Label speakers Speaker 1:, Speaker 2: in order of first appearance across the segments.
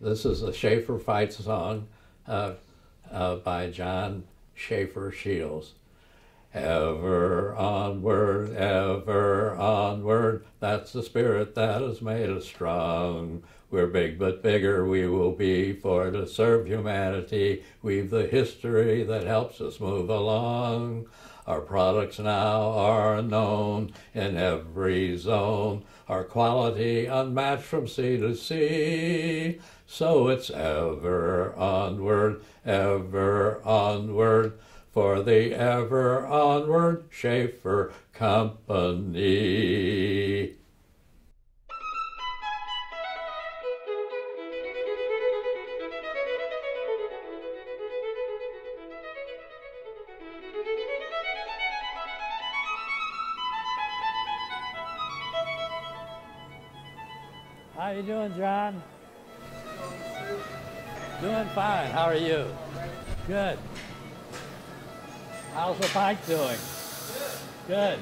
Speaker 1: This is a Schaeffer fight song uh, uh, by John Schaeffer Shields. Ever onward, ever onward, that's the spirit that has made us strong. We're big but bigger we will be, for to serve humanity, we've the history that helps us move along. Our products now are known in every zone, our quality unmatched from sea to sea. So it's ever onward, ever onward, for the ever onward Schaeffer Company. How you doing, John? Doing fine. How are you? Good. How's the bike doing? Good.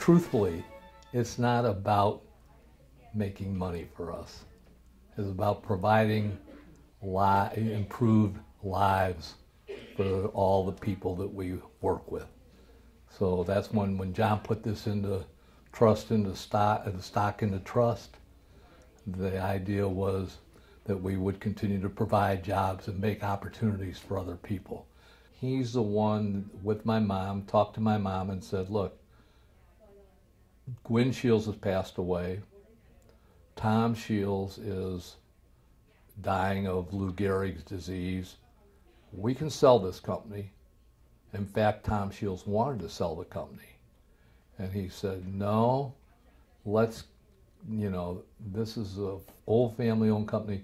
Speaker 2: Truthfully, it's not about making money for us. It's about providing li- improved lives for all the people that we work with. So that's when, when John put this into trust into stock, the stock into trust, the idea was that we would continue to provide jobs and make opportunities for other people. He's the one with my mom, talked to my mom and said, look, Gwen Shields has passed away. Tom Shields is dying of Lou Gehrig's disease. We can sell this company. In fact, Tom Shields wanted to sell the company. And he said, no, let's, you know, this is a old family owned company.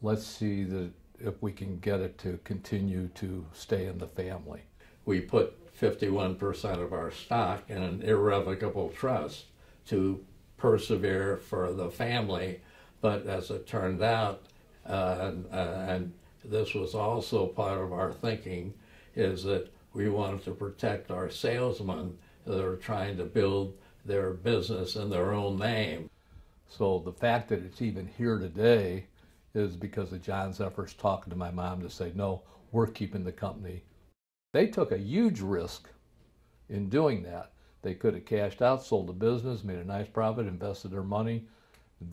Speaker 2: Let's see that if we can get it to continue to stay in the family.
Speaker 1: We put 51% of our stock in an irrevocable trust to persevere for the family. But as it turned out, uh, and, uh, and this was also part of our thinking, is that we wanted to protect our salesmen that are trying to build their business in their own name.
Speaker 2: So the fact that it's even here today is because of John's efforts talking to my mom to say, no, we're keeping the company. They took a huge risk in doing that. They could have cashed out, sold the business, made a nice profit, invested their money.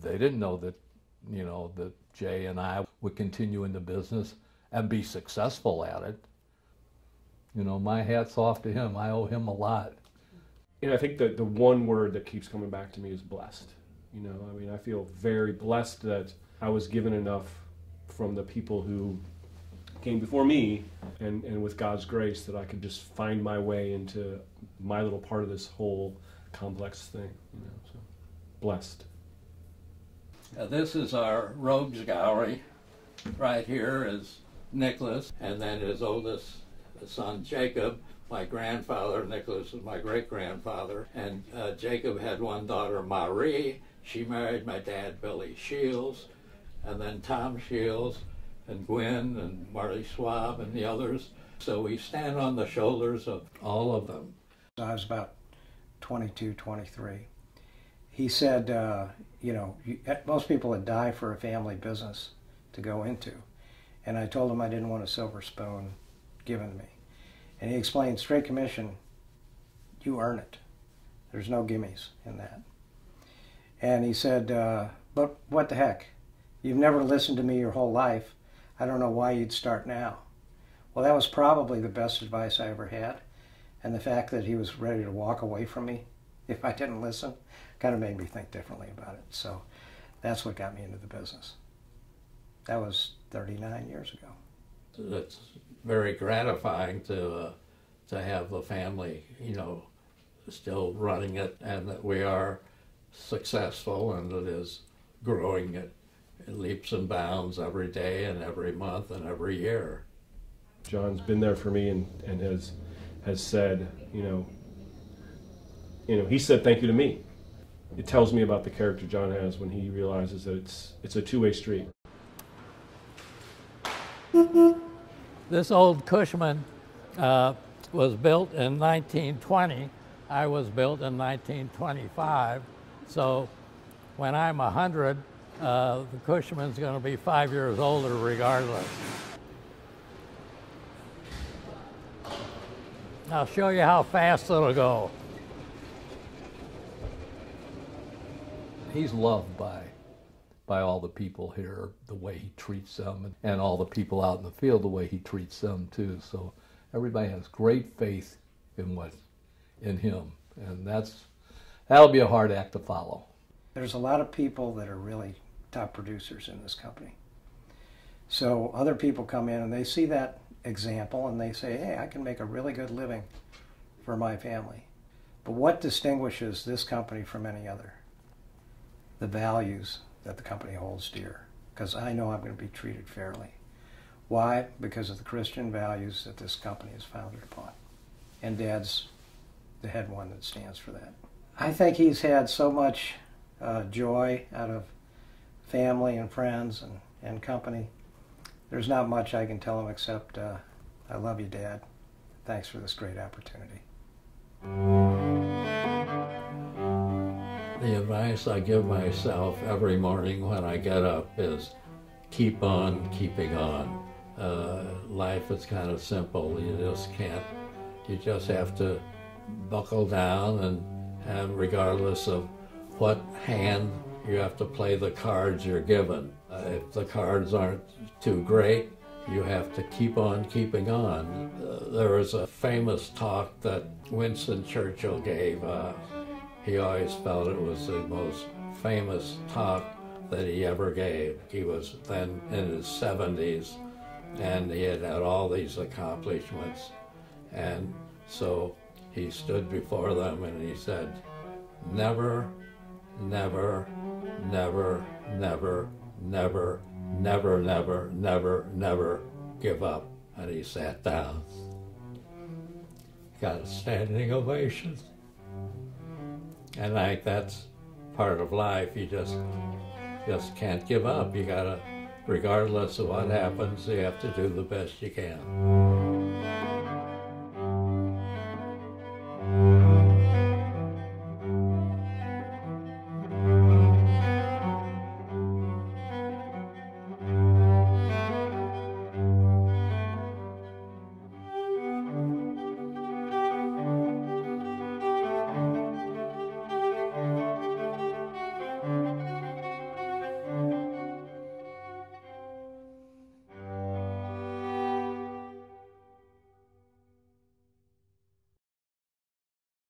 Speaker 2: They didn't know that, you know, that Jay and I would continue in the business and be successful at it. You know, my hat's off to him. I owe him a lot.
Speaker 3: And I think that the one word that keeps coming back to me is blessed. You know, I mean, I feel very blessed that I was given enough from the people who came before me and, and with God's grace that I could just find my way into my little part of this whole complex thing. You know, so blessed.
Speaker 1: Uh, this is our rogues gallery. Right here is Nicholas, and then his oldest son Jacob. My grandfather Nicholas is my great grandfather, and uh, Jacob had one daughter Marie. She married my dad Billy Shields, and then Tom Shields, and Gwen and Marty Schwab and the others. So we stand on the shoulders of all of them.
Speaker 4: I was about 22, 23. He said, uh, you know, you, most people would die for a family business to go into. And I told him I didn't want a silver spoon given to me. And he explained, straight commission, you earn it. There's no gimmies in that. And he said, uh, but what the heck? You've never listened to me your whole life. I don't know why you'd start now. Well, that was probably the best advice I ever had. And the fact that he was ready to walk away from me if I didn't listen kind of made me think differently about it. So that's what got me into the business. That was 39 years ago.
Speaker 1: It's very gratifying to uh, to have the family, you know, still running it, and that we are successful, and it is growing at leaps and bounds every day and every month and every year.
Speaker 3: John's been there for me and, and has has said, you know, you know, he said thank you to me. It tells me about the character John has when he realizes that it's it's a two-way street.
Speaker 1: This old Cushman uh, was built in 1920. I was built in 1925. So when I'm 100, uh, the Cushman's going to be five years older regardless. I'll show you how fast it'll go.
Speaker 2: He's loved by by all the people here, the way he treats them, and, all the people out in the field, the way he treats them too. So everybody has great faith in what in him, and that's that'll be a hard act to follow.
Speaker 4: There's a lot of people that are really top producers in this company. So other people come in and they see that example and they say, hey, I can make a really good living for my family. But what distinguishes this company from any other? The values that the company holds dear. Because I know I'm going to be treated fairly. Why? Because of the Christian values that this company is founded upon. And Dad's the head one that stands for that. I think he's had so much uh, joy out of family and friends and, and company. There's not much I can tell him except, uh, I love you, Dad. Thanks for this great opportunity.
Speaker 1: The advice I give myself every morning when I get up is keep on keeping on. Uh, life is kind of simple. You just can't, you just have to buckle down and, and regardless of what hand you have to play the cards you're given. Uh, if the cards aren't too great, you have to keep on keeping on. Uh, there was a famous talk that Winston Churchill gave. Uh, he always felt it was the most famous talk that he ever gave. He was then in his 70s and he had had all these accomplishments. And so he stood before them and he said, Never, never, never, never, never, never, never, never, never give up. And he sat down. Got a standing ovation. And like that's part of life. You just just can't give up. You gotta, regardless of what happens, you have to do the best you can.